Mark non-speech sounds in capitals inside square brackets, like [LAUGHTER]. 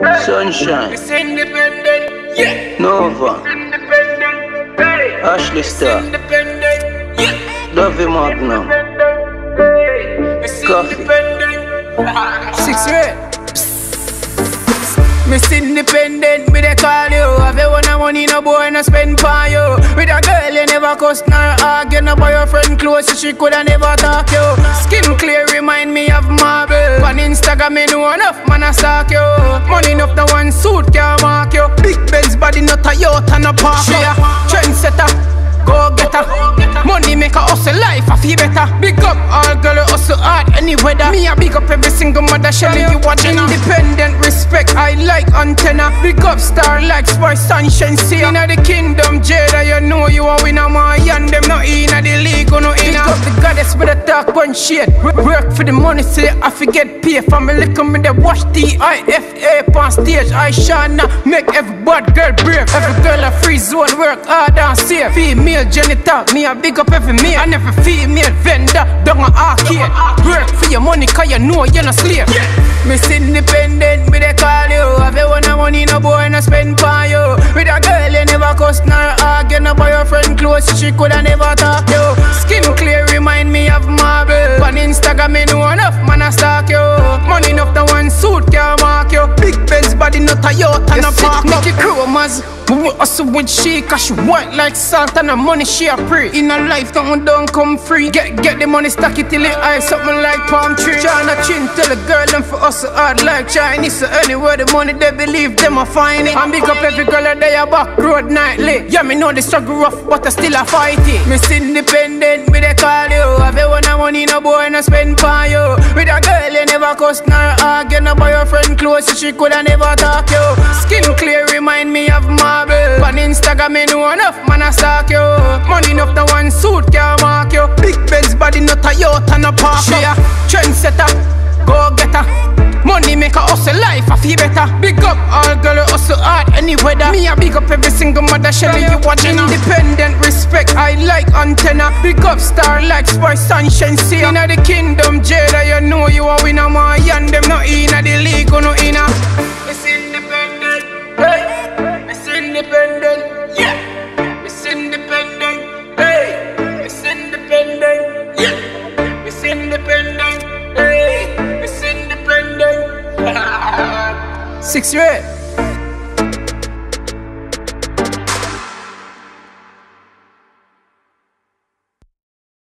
Sunshine, It's independent, yeah. Nova, Independent, hey. Ashley It's Star, independent, yeah. Dovey Magnum. It's Coffee. Six red. Miss Independent, me they call you. Have you money, no boy, no spend for you. With a girl, you never cuss nor argue. No boy, your friend close, so she coulda never talk you. Skin clear, remind me of marble. On Instagram, me know enough, man, I stalk you. Money enough, the one suit can mark you. Big Benz body, not a yacht and a park. She a trendsetter. Go getter, money make a hustle life I feel better. Big up all girl hustle hard any weather. Me a big up every single mother shelly you watching. Independent respect I like antenna. Big up star like Spice Shenseea Inna the kingdom Jada you know you a winner my the with a dark one shade. Work for the money say I forget pay. Family come in the watch the IFA on stage. I shine now make every bad girl brave. Every girl a free zone work hard and safe. Female janitor me a big up every male. And every female vendor down a arcade. Work for your money cause you know you're not slave. Miss independent me they call you. Have you want money no boy no spend for you. With a girl you never cuss nor argue. No boy your friend close she coulda never talk you. Instagram me know enough man I stalk you. Money enough no one suit can mark you. Big Benz body not a yacht and a park. Make it chromers. We hustle with she cause she white like salt and the money she a pray. In her life don't don't come free. Get get the money stack it till it high something like palm tree. China chin tell a girl them for us hard like Chinese. So anywhere the money they believe them a find it. And big up every girl that they a back road nightly. Yeah me know the struggle rough but I still a fight it. Miss independent money no boy no spend for you. With a girl you never cuss nor argue. No boy your friend close so she coulda never talk you. Skin clear remind me of marble. On Instagram me know enough man I stalk you. Money enough no one suit can mark you. Big Benz body not a yacht and a park. She a trendsetter, go getter. Money make a hustle life I feel better. Big up all girl who hustle hard any weather. Me a big up every single mother shelly you watching. Independent respect I like antenna. Big up star like Spice Shenseea Inna the kingdom Jada you know you a winner my and them not inna the league or no inna. It's independent, hey. It's independent, yeah. It's independent, hey. It's independent, yeah. It's independent, hey. It's independent. [LAUGHS] Six red.